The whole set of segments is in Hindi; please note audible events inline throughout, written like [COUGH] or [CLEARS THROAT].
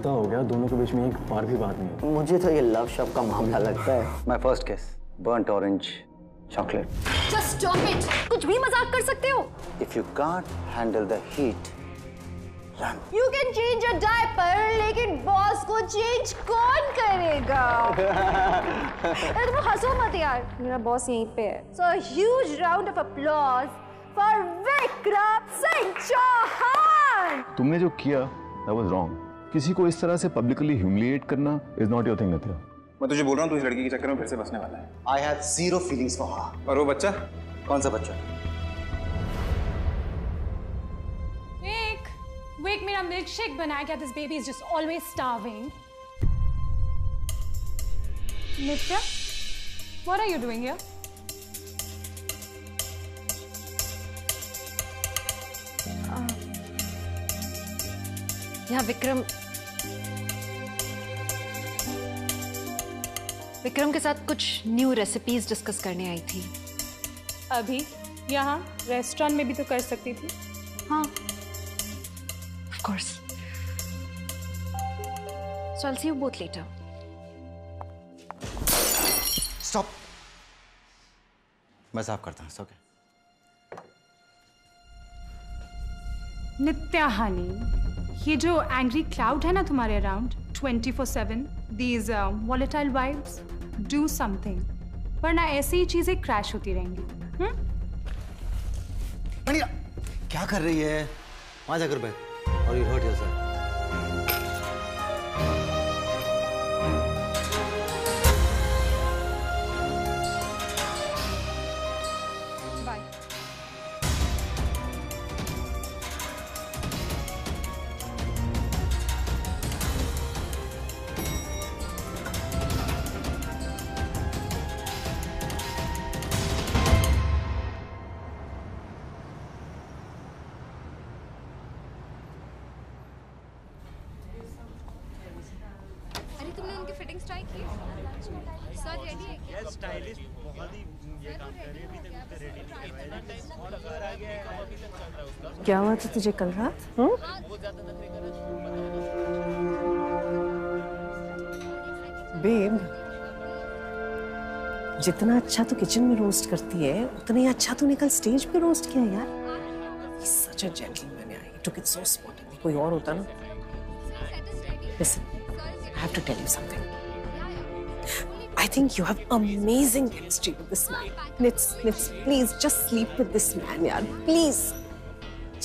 हफ़्ता हो गया दोनों के बीच में एक बार भी बात नहीं मुझे तो ये लव शव का मामला लगता है। My first kiss burnt orange chocolate just stop it कुछ भी मज़ाक कर सकते हो? If you can't handle the heat run you can change a diaper लेकिन बॉस को चेंज कौन करेगा? यार तुम हंसो मत यार। मेरा बॉस यहीं पे है। So huge round of applause for Vikram Singh Chauhan तुमने जो किया दैट वाज रॉन्ग किसी को इस तरह से पब्लिकली ह्यूमिलिएट करना is not your thing Nitya मैं तुझे बोल रहा हूँ तू इस लड़की के चक्कर में फिर से बसने वाला है I have zero feelings for her और वो बच्चा कौन सा बच्चा Wake! Wake, मेरा milkshake बनाया क्या? This baby is just always starving. Nitya, what are you doing here? यहाँ विक्रम विक्रम के साथ कुछ न्यू रेसिपीज़ डिस्कस करने आई थी। अभी? यहाँ? रेस्टोरेंट में भी तो कर सकती थी। हाँ। Of course so I see you both later stop मैं साफ़ करता हूँ ओके नित्या हनी ये जो एंग्री क्लाउड है ना तुम्हारे around 24/7 four seven these volatile vibes do something वरना ऐसी ही चीज़ें क्रैश होती रहेंगी। हम्म? क्या कर रही है? वहाँ जाकर बैठ। और यू हर्ट योरसेल्फ तुझे कल रात हम्म? बेब जितना अच्छा तू किचन में रोस्ट करती है उतना ही अच्छा तूने कल स्टेज पे रोस्ट किया यार सच अ जेंटलमैन यार ही टुक इट सो स्पॉटेडली कोई और होता ना listen I have to tell you something I think you have amazing chemistry with this man. Nits, Nits, please just sleep with this man, yaar. Please.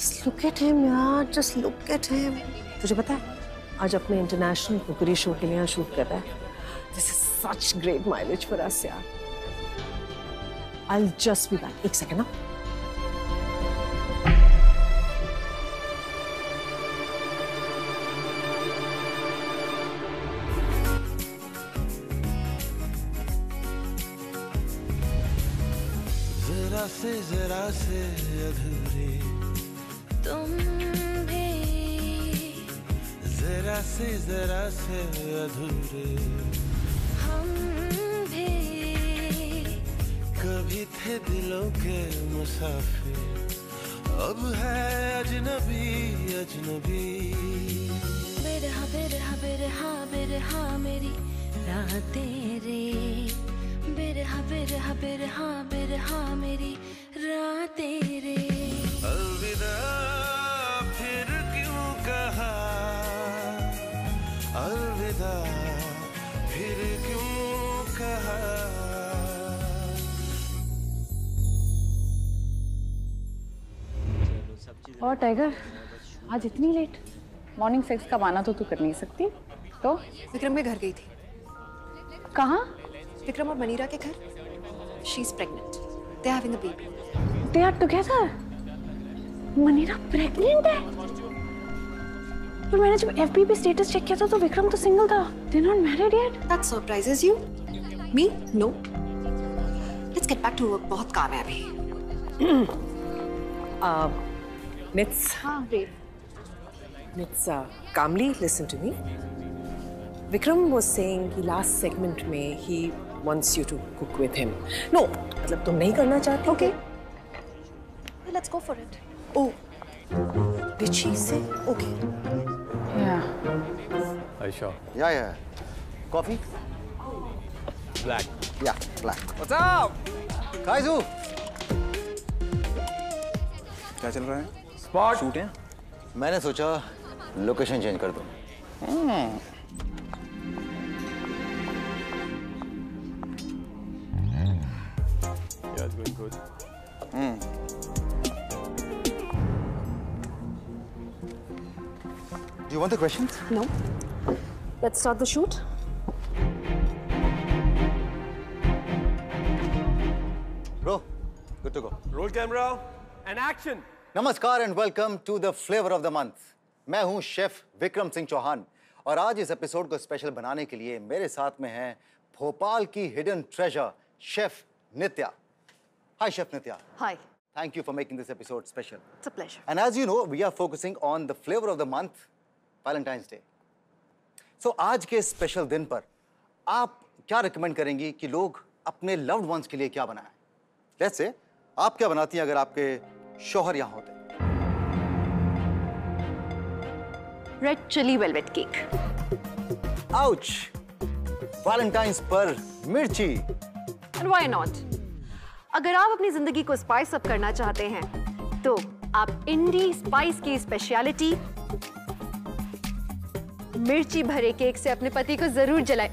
Just look at him, yaar. Just look at him. तुझे पता है आज अपने इंटरनेशनल कुकरी शो के लिए यहाँ शूट कर रहा है this is such great mileage for us यार आई जस्ट बी बैक एक सेकेंड ना जरा से जरा से अधूरे से जरा से अधूरे। हम भी कभी थे दिलों के मुसाफिर। अब है अजनबी अजनबी। बिरहा बिरहा बिरहा बिरहा मेरी रातें रे। बिरहा बिरहा बिरहा बिरहा मेरी और टाइगर आज इतनी लेट मॉर्निंग सेक्स का बहाना तो तू कर नहीं सकती। तो? विक्रम के घर गई थी। कहाँ? विक्रम और मनीरा के घर। She is pregnant they having a baby they are together Manira pregnant है? पर मैंने जब एफबी पे स्टेटस चेक किया था तो विक्रम तो सिंगल था। They not married yet that surprises you me no let's get back to work बहुत काम है अभी। [CLEARS THROAT] Nits. हाँ रेट Nits, uh, calmly listen to me. Vikram was saying कि last segment में he wants you to cook with him. No, मतलब तुम नहीं करना चाहते Okay. Well, Let's go for it. Oh, did she say? Okay. Yeah. Aisha. Yeah, yeah. Coffee? Black. Yeah, black. What's up? Kaizu! क्या चल रहा है Spot. शूट है मैंने सोचा लोकेशन चेंज कर दूँ। Do you want the questions? No. Let's start the shoot. Bro, good to go. Roll camera and action. नमस्कार and welcome to the flavour of the month मैं हूँ शेफ विक्रम सिंह चौहान और आज इस एपिसोड को स्पेशल बनाने के लिए मेरे साथ में हैं भोपाल की hidden treasure chef Nitya. Hi chef Nitya. Hi, thank you for making this episode special it's a pleasure. And as you know we are focusing on the flavour of the month valentine's day सो आज के स्पेशल दिन पर आप क्या रिकमेंड करेंगी कि लोग अपने लव्ड वंस के लिए क्या बनाएँ? लेट्स से आप क्या बनाती हैं अगर आपके शोहर यहाँ होते। Red chilli velvet cake ouch valentine's पर मिर्ची। And why not? अगर आप अपनी ज़िंदगी को स्पाइस अप करना चाहते हैं तो आप इंडी स्पाइस की स्पेशलिटी मिर्ची भरे केक से अपने पति को ज़रूर जलाएँ।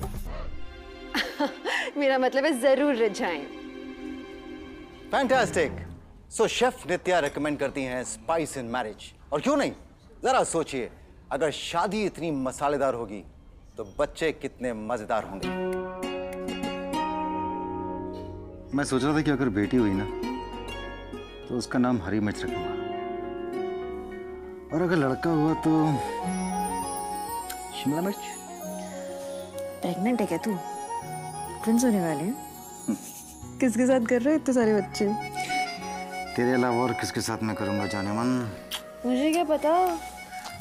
[LAUGHS] मेरा मतलब है ज़रूर रिझाएँ। Fantastic so chef Nitya recommend करती हैं स्पाइस इन मैरिज और क्यों नहीं? जरा सोचिए अगर शादी इतनी मसालेदार होगी तो बच्चे कितने मज़ेदार होंगे। मैं सोच रहा था कि अगर बेटी हुई ना तो उसका नाम हरी मिर्च रखूँगा। और अगर लड़का हुआ तो शिमला मिर्च। प्रेग्नेंट है क्या तू? ट्विंस होने वाले हैं? किसके साथ कर रहे हो इतने सारे बच्चे? तेरे अलावा और किसके साथ मैं करूँगा जाने मन? मुझे क्या पता?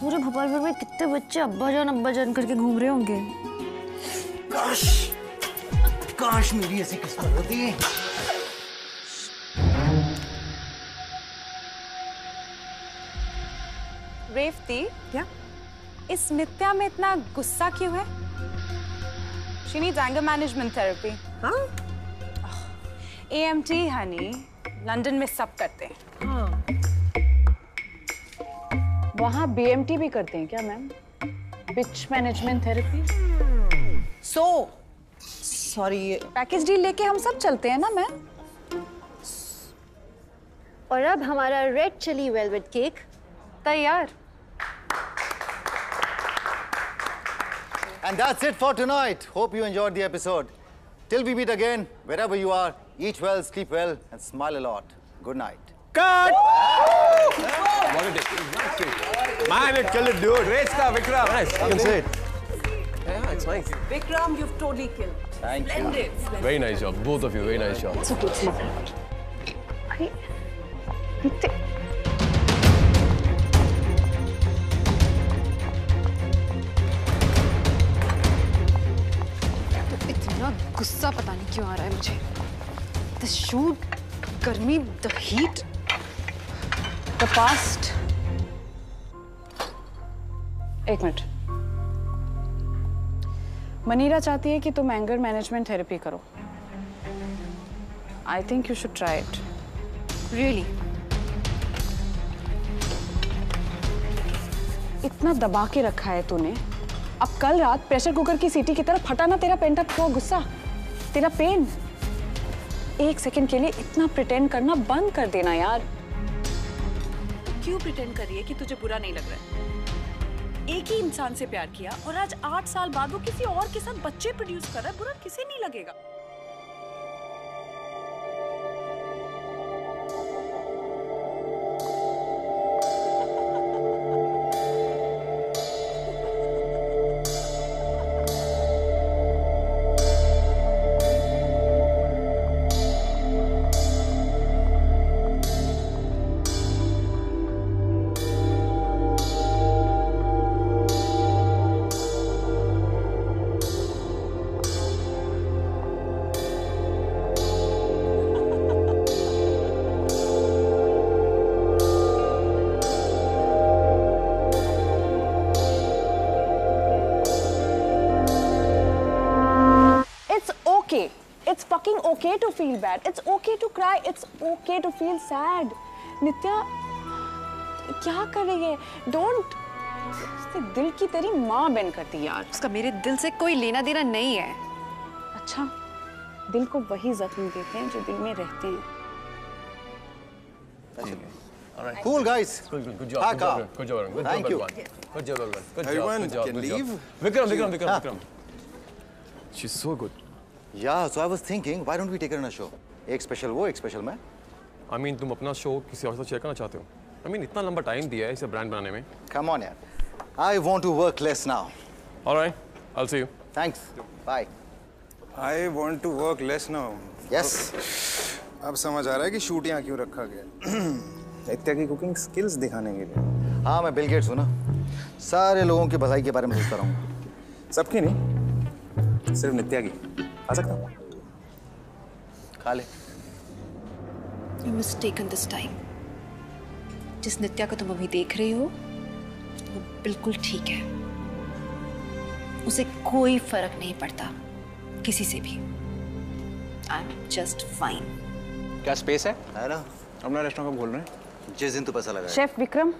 पूरे भोपालपुर में कितने बच्चे अब्बा जान अब्बा जान करके घूम रहे होंगे। काश काश मेरी ऐसी किस्मत होती। रेवती क्या? इस नित्या में इतना गुस्सा क्यों है? She needs anger management therapy हाँ? एएमटी हनी लंदन में सब करते हैं। हाँ। वहाँ बीएमटी भी करते हैं क्या ma'am? Bitch management therapy so sorry package deal लेके हम सब चलते हैं ना मैम? और अब हमारा रेड चिली वेलवेट केक तैयार। And that's it for tonight. Hope you enjoyed the episode. Till we meet again, wherever you are, eat well, sleep well, and smile a lot. Good night. Cut! What a day. Man, it killed it, dude. Great stuff, Vikram. Nice. You can say it. Yeah, it's nice. Vikram, you've totally killed. Thank you. Splendid. splendid. Very nice job. Both of you, very nice job. So good. अरे शूट गर्मी द हीट द पास्ट एक मिनट। मनीरा चाहती है कि तुम एंगर मैनेजमेंट थेरेपी करो। I think you should try it really इतना दबा के रखा है तूने। अब कल रात प्रेशर कुकर की सीटी की तरफ़ फटा ना तेरा पेंट हुआ गुस्सा। तेरा पेन एक सेकंड के लिए इतना प्रिटेंड करना बंद कर देना यार। क्यों प्रिटेंड कर रही है कि तुझे बुरा नहीं लग रहा है? एक ही इंसान से प्यार किया और आज आठ साल बाद वो किसी और के साथ बच्चे प्रोड्यूस कर रहा है, बुरा किसे नहीं लगेगा? Okay to feel bad. It's okay to cry. It's okay to feel sad. नित्या क्या कर रही है? Don't. उसने दिल की तेरी माँ बन कर दी यार. उसका मेरे दिल से कोई लेना देना नहीं है अच्छा दिल को वही जख्म देते हैं जो दिल में रहते हैं Cool, guys. Good, good, good job. Pack Good job, up. good job, everyone. Good Thank job, you. everyone. Good job, everyone. Good job, Everyone job, good job, can good job. leave. Vikram, Vikram, Vikram, Ah. Vikram. She's so good. Yeah, so I was thinking, why don't we take her on a show? एक स्पेशल वो एक स्पेशल मैं I mean, तुम अपना शो किसी और से शेयर करना चाहते हो? I mean, इतना लंबा टाइम दिया है इसे ब्रांड बनाने में. Come on, यार. I want to work less now. All right, I'll see you. Thanks. Bye. I want to work less now. Yes. अब समझ आ रहा है कि शूट यहाँ क्यों रखा गया नित्या की कुकिंग स्किल्स दिखाने के लिए हाँ मैं बिल गेट्स हूँ ना सारे लोगों की भलाई के बारे में सोचता रहूँ सबकी नहीं सिर्फ़ नित्या की आ सकता हूँ? खा ले। यू मिस्टेकन दिस टाइम जिस नित्या को तुम अभी देख रही हो वो बिल्कुल ठीक है। उसे कोई फ़र्क नहीं पड़ता किसी से भी। आई एम जस्ट फाइन क्या स्पेस है? है ना। अपना रेस्टोरेंट कब खोल रहे हैं? जिस दिन तू पैसा लगा शेफ विक्रम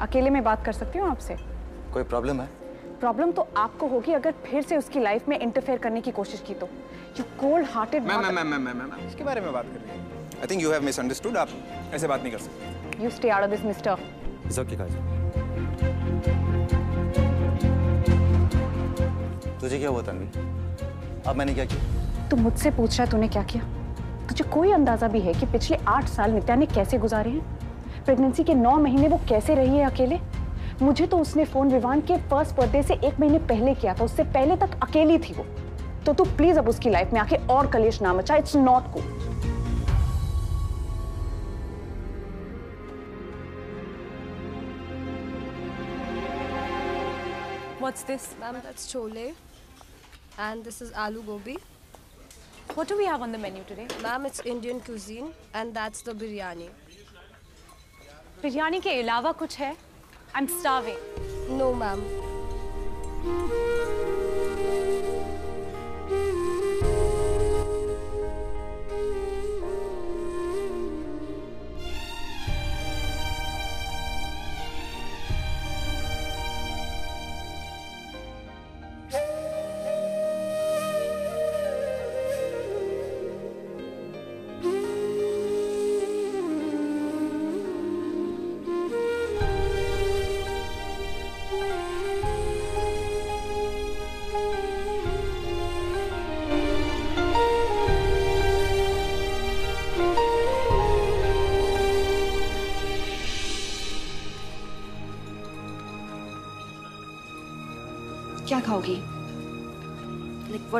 अकेले में बात कर सकती हूँ आपसे? कोई प्रॉब्लम है? प्रॉब्लम तो आपको होगी अगर फिर से उसकी लाइफ में इंटरफेयर करने की कोशिश की तो। You cold hearted ma'am ma'am ma'am ma'am ma'am ma'am इसके बारे में बात कर रही हैं। I think you have misunderstood आप ऐसे बात नहीं कर सकते। You stay out of this mister it's okay Kaji तुझे क्या हुआ तन्वी? अब मैंने क्या किया? तू मुझसे पूछ रहा है तूने क्या किया? तुझे कोई अंदाज़ा भी है कि पिछले आठ साल नित्या ने कैसे गुजारे हैं? प्रेगनेंसी के नौ महीने वो कैसे रही है अकेले? मुझे तो उसने फ़ोन विवान के फ़र्स्ट बर्थडे से एक महीने पहले किया था उससे पहले तक अकेली थी वो तो तू प्लीज़ अब उसकी लाइफ में आके और कलेश ना मचा it's not cool What's this? Ma'am, that's chole. And this is aloo gobi. What do we have on the menu today? Ma'am, it's Indian cuisine. And that's the biryani. Biryani के अलावा कुछ है I starving. No, ma'am.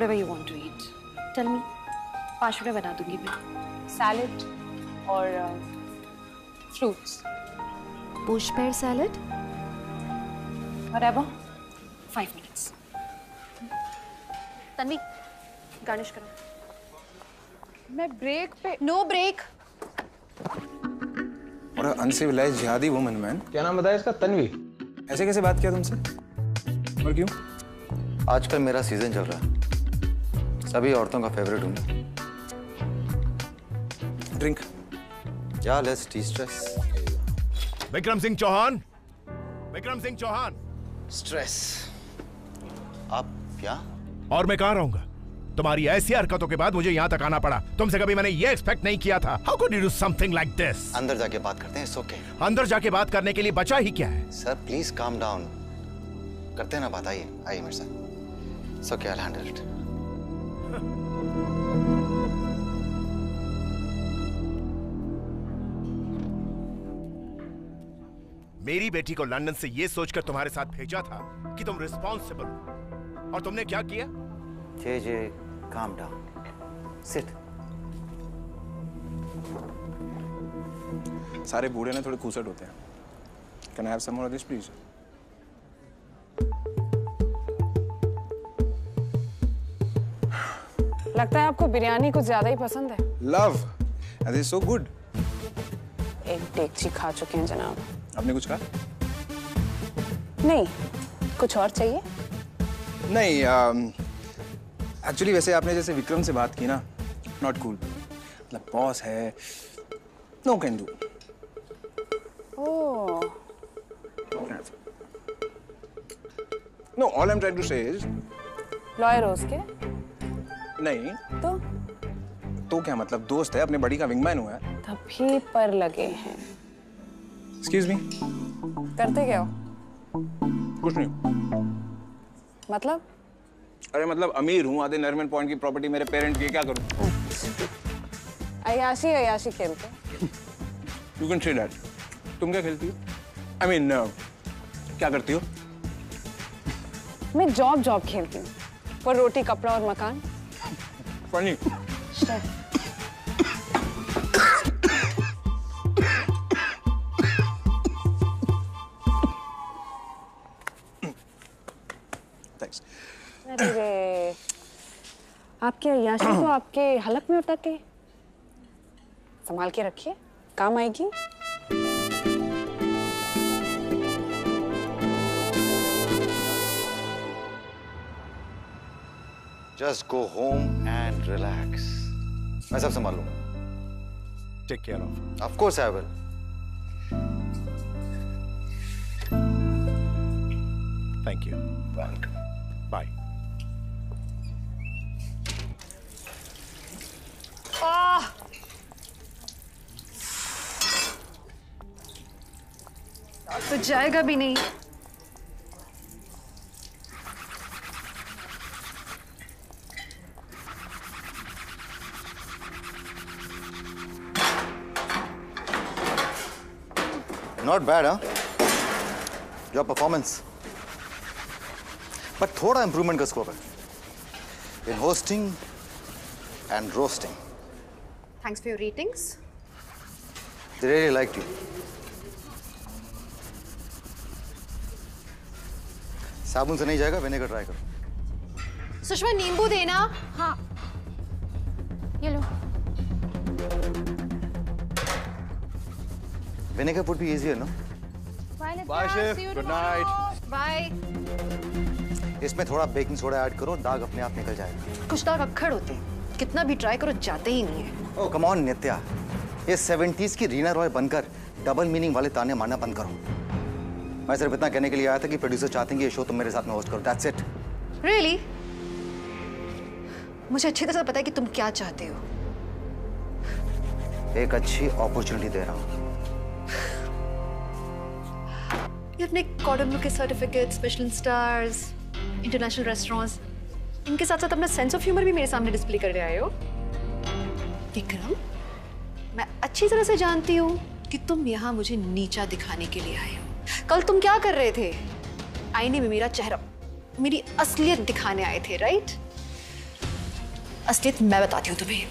You want to eat tell me पाँच रुपये बना दूँगी मैं सैलेड और fruits Bush pear salad? whatever. Five minutes Tanvi garnish करो मैं ब्रेक पे नो ब्रेक और अनसिविलाइज्ड जिहादी वुमन मैन क्या नाम बताया इसका? तन्वी। ऐसे कैसे बात किया तुमसे? और क्यों? आजकल मेरा सीज़न चल रहा है। सभी औरतों का फेवरेट हूँ। मैं ड्रिंक या let's tea stress Vikram Singh Chauhan. Vikram Singh Chauhan. Stress आप क्या? और मैं कहा रहूँगा? तुम्हारी ऐसी हरकतों के बाद मुझे यहाँ तक आना पड़ा। तुमसे कभी मैंने ये एक्सपेक्ट नहीं किया था। How could you do something like this अंदर जाके बात करते हैं ओके okay. अंदर जाके बात करने के लिए बचा ही क्या है? सर प्लीज़ काम डाउन करते हैं ना बात आइए आइए मेरे साथ। सो क्या हैंडल इट मेरी बेटी को लंदन से ये सोचकर तुम्हारे साथ भेजा था कि तुम रिस्पॉन्सिबल हो। और तुमने क्या किया? जे जे काम डाउन सिट सारे बूढ़े ना थोड़े खूसट होते हैं। Can I have some more of this please लगता है आपको बिरयानी कुछ ज़्यादा ही पसंद है। Love and is so good एक डेगची खा चुके हैं जनाब। आपने कुछ कहा? नहीं कुछ और चाहिए? नहीं एक्चुअली वैसे आपने जैसे विक्रम से बात की ना नॉट कूल मतलब बॉस है no can do no all I am trying to say lawyer हो उसके? नहीं। तो? तो क्या मतलब दोस्त है अपने बड़ी का विंगमैन हुआ है। तभी पर लगे हैं। एक्सक्यूज मी करते क्या हो? कुछ नहीं। मतलब? अरे मतलब अमीर हूँ आधे नरमन पॉइंट की प्रॉपर्टी मेरे पेरेंट की क्या करूँ? अयाशी अयाशी खेलते यू कैन से दैट तुम क्या खेलती हो? आई मीन क्या करती हो? मैं जॉब जॉब खेलती हूँ पर रोटी कपड़ा और मकान। फनी आपके अयाशी तो [CLEARS THROAT] आपके हलक में उतर के। संभाल के रखिए काम आएगी। Just go home and relax मैं सब संभाल लूँगा। Take care of of course I will thank you bye तो जाएगा भी नहीं। नॉट बैड हाँ योर परफॉर्मेंस बट थोड़ा इंप्रूवमेंट का स्कोप है in hosting and roasting Thanks for your ratings. They really liked you. साबुन से नहीं जाएगा विनेगर ट्राई करो। सुषमा नींबू देना। हाँ। ये लो। Vinegar would be easier no bye chef good night bye इसमें थोड़ा बेकिंग सोडा ऐड करो दाग अपने आप निकल जाएगा। कुछ दाग अक्खड़ होते हैं। कितना भी ट्राई करो जाते ही नहीं है। ओ कम ऑन नित्या ये सेवेंटीज की रीना रॉय बनकर डबल मीनिंग वाले ताने मारना बंद करो। मैं सिर्फ़ इतना कहने के लिए आया था कि प्रोड्यूसर चाहते हैं कि ये शो तुम मेरे साथ में होस्ट करो। दैट्स इट रियली मुझे अच्छी तरह पता है कि तुम क्या चाहते हो। एक अच्छी अपॉर्चुनिटी दे रहा हूँ। ये अपने कॉडम के certificate special stars international restaurants इनके साथ साथ अपना सेंस ऑफ़ ह्यूमर भी मेरे सामने डिस्प्ले करने आए हो। विक्रम मैं अच्छी तरह से जानती हूँ कि तुम यहाँ मुझे नीचा दिखाने के लिए आए हो। कल तुम क्या कर रहे थे? आईने में मेरा चेहरा मेरी असलियत दिखाने आए थे राइट असलियत मैं बताती हूँ तुम्हें।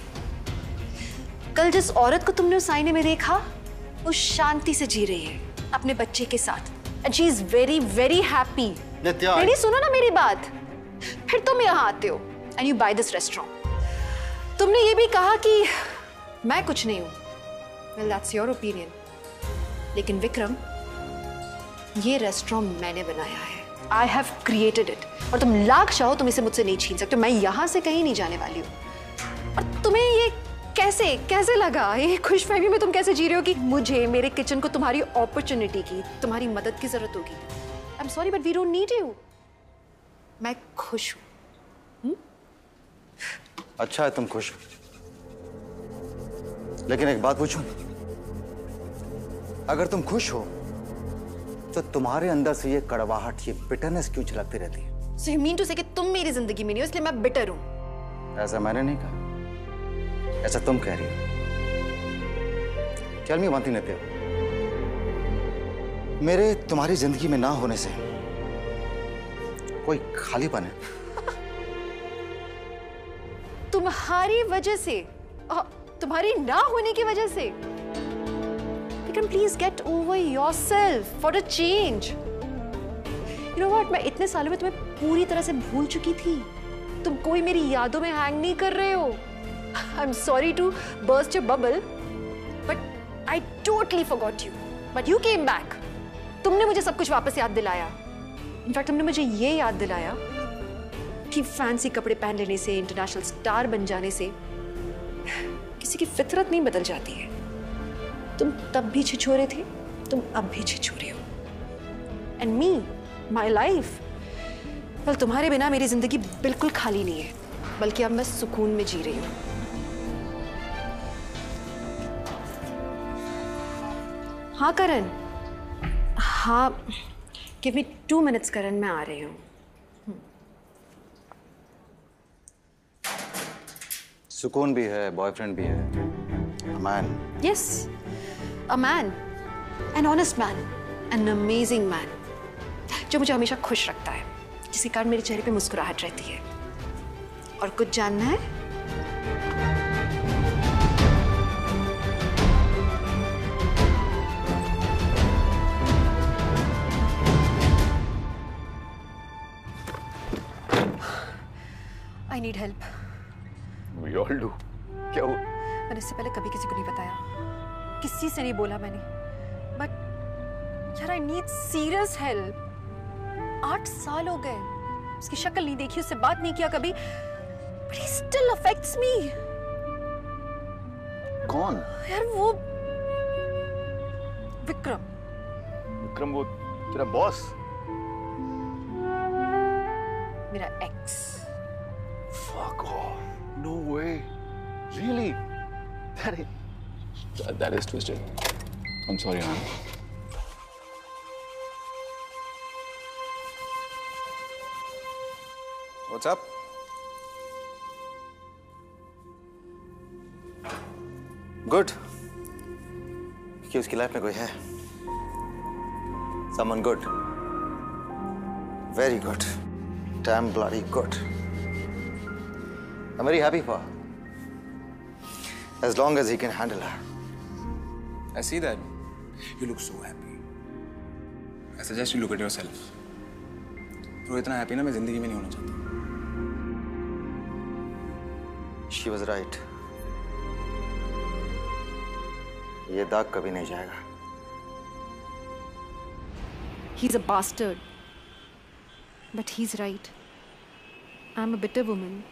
कल जिस औरत को तुमने उस आईने में देखा वो शांति से जी रही है अपने बच्चे के साथ। And she is very very happy नहीं सुनो ना मेरी बात। फिर तुम यहाँ आते हो and you buy this restaurant तुमने ये भी कहा कि मैं कुछ नहीं हूँ। वेल दैट्स योर ओपिनियन लेकिन विक्रम ये रेस्टोरेंट मैंने बनाया है। आई हैव क्रिएटेड इट और तुम लाख चाहो तुम इसे मुझसे नहीं छीन सकते। मैं यहाँ से कहीं नहीं जाने वाली हूँ। और तुम्हें ये कैसे कैसे लगा? ये खुशफहमी में तुम कैसे जी रहे हो कि मुझे मेरे किचन को तुम्हारी अपॉर्चुनिटी की तुम्हारी मदद की ज़रूरत होगी? I am sorry but we don't need you मैं खुश हूँ। अच्छा है तुम खुश हो। लेकिन एक बात पूछूँ? अगर तुम खुश हो तो तुम्हारे अंदर से ये कड़वाहट ये बिटरनेस क्यों झलकती रहती है? सो यू मीन टू से कि तुम मेरी ज़िंदगी में नहीं हो इसलिए मैं बिटर हूँ। ऐसा मैंने नहीं कहा। ऐसा तुम कह रही हो। चल मी मानती नित्य मेरे तुम्हारी ज़िंदगी में ना होने से कोई खालीपन है? तुम्हारी वजह से तुम्हारी ना होने की वजह से। Vikram please get over yourself for a change you know what मैं इतने सालों में तुम्हें पूरी तरह से भूल चुकी थी। तुम कोई मेरी यादों में हैंग नहीं कर रहे हो। I am sorry to burst your bubble but I totally forgot you but you came back तुमने मुझे सब कुछ वापस याद दिलाया। इनफैक्ट तुमने मुझे ये याद दिलाया कि फैंसी कपड़े पहन लेने से इंटरनेशनल स्टार बन जाने से, किसी की फितरत नहीं बदल जाती है। तुम तब भी छिछोरे थे तुम अब भी छिछोरे हो। And me my life well तुम्हारे बिना मेरी ज़िंदगी बिल्कुल खाली नहीं है बल्कि अब मैं सुकून में जी रही हूँ। हाँ करण। हाँ give me two minutes Karan मैं आ रही हूँ। सुकून भी है बॉयफ्रेंड भी है। Man Yes, a man, an honest man, an amazing man, जो मुझे हमेशा खुश रखता है। जिसके कारण मेरे चेहरे पे मुस्कुराहट रहती है। और कुछ जानना है? I need help We all do. क्या हुआ? मैंने इससे पहले कभी किसी को नहीं बताया। किसी से नहीं बोला मैंने। बट यार आई नीड सीरियस हेल्प आठ साल हो गए। उसकी शक्ल नहीं देखी उससे बात नहीं किया कभी। But he still affects me कौन? यार वो विक्रम। विक्रम वो तेरा बॉस मेरा ex off. No way. Really? That is, that, that is twisted. I'm sorry, man. What's up? Good कि उसकी लाइफ में कोई है समन good very good damn bloody good I'm very happy for her. As long as he can handle her. I see that. You look so happy. I suggest you look at yourself. तो इतना हैप्पी ना मैं जिंदगी में नहीं होना चाहता She was right. ये दाग कभी नहीं जाएगा He's a bastard. But he's right. I'm a bitter woman.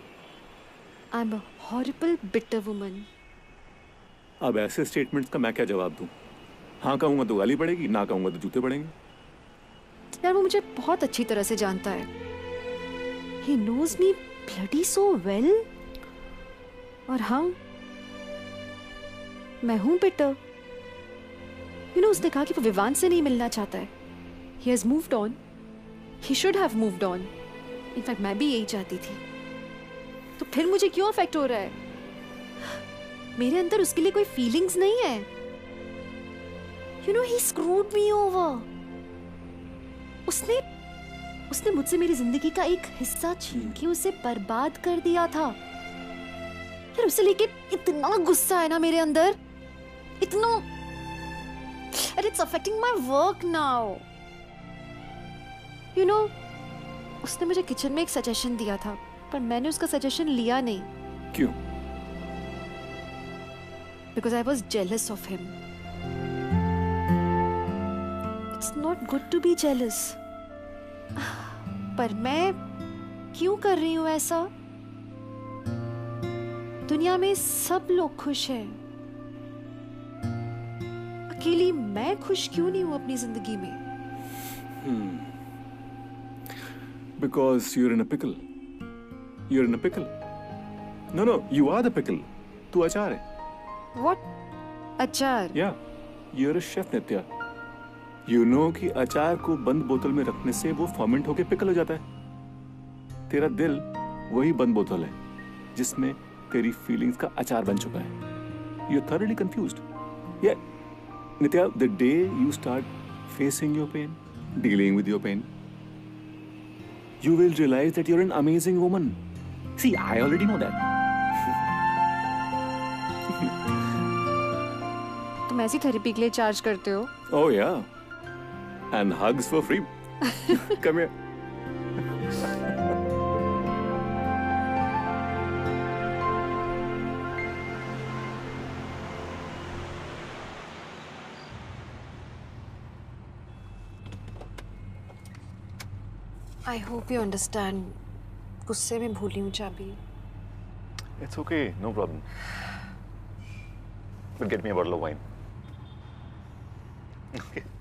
I'm a horrible bitter woman. अब ऐसे स्टेटमेंट्स का मैं क्या जवाब दूँ? हाँ कहूँगा तो गाली पड़ेगी, ना कहूँगा तो जूते पड़ेंगे यार वो मुझे बहुत अच्छी तरह से जानता है He knows me bloody so well. और हाँ मैं हूँ बिटर यू नो उसने कहा कि वो विवान से नहीं मिलना चाहता है He has moved on. He should have moved on. In fact मैं भी यही चाहती थी तो फिर मुझे क्यों अफेक्ट हो रहा है मेरे अंदर उसके लिए कोई फीलिंग्स नहीं है। You know he screwed me over उसने उसने मुझसे मेरी ज़िंदगी का एक हिस्सा छीन के उसे बर्बाद कर दिया था। यार उसे लेके इतना गुस्सा है ना मेरे अंदर। इतना। And it's affecting my work now. You know, उसने मुझे किचन में एक सजेशन दिया था, पर मैंने उसका सजेशन लिया नहीं। क्यों? because I was jealous of him. It's not good to be jealous. पर मैं क्यों कर रही हूँ ऐसा दुनिया में सब लोग खुश हैं अकेली मैं खुश क्यों नहीं हूँ अपनी ज़िंदगी में because you're in pickle you're in pickle no no you are the pickle तू अचार है What? अचार या you're a chef Nitya you know कि अचार को बंद बोतल में रखने से वो फर्मेंट होके पिकल हो जाता है तेरा दिल वही बंद बोतल है जिसमें तेरी फीलिंग्स का अचार बन चुका है you are thoroughly confused yeah Nitya the day you start facing your pain dealing with your pain you will realize that you're an amazing woman see i already know that तुम ऐसी थेरेपी के लिए चार्ज करते हो Oh yeah. And hugs for free. Come here. I hope you understand गुस्से में भूली हूँ चाबी It's okay, no problem. But get me a bottle of wine. Okay.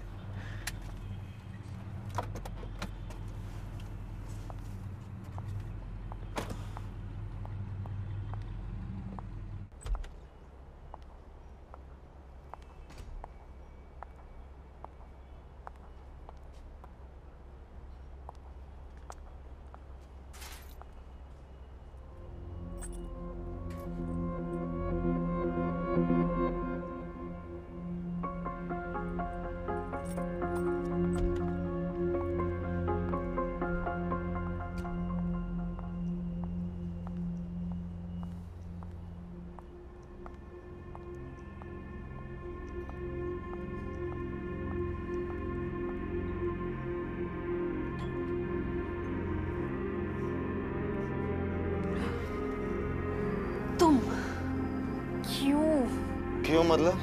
क्यों मतलब?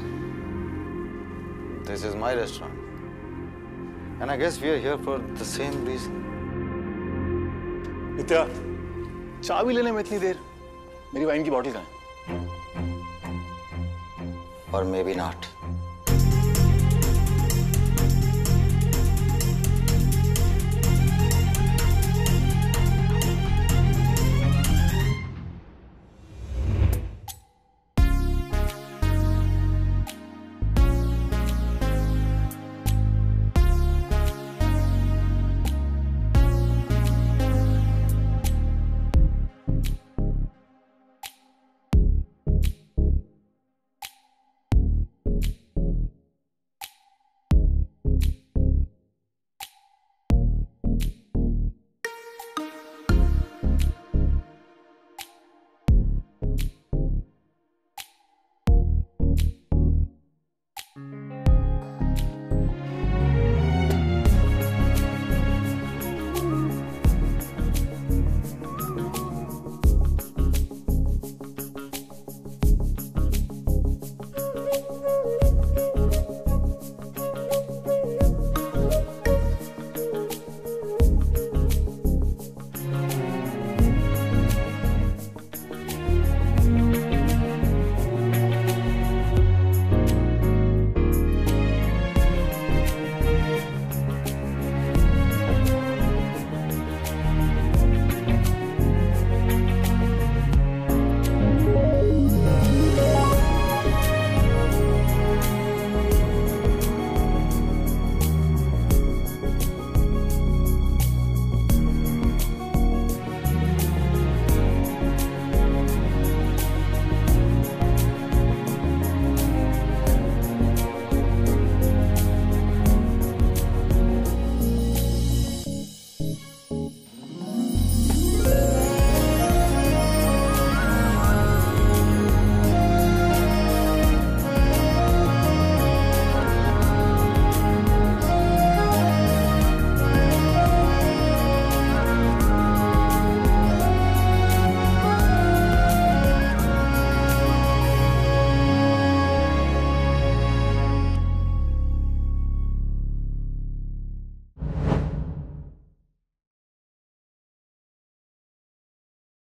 This is my restaurant and I guess we are here for the same reason Nitya चाबी लेने में इतनी देर। मेरी वाइन की बॉटल कहाँ है। और मे बी नॉट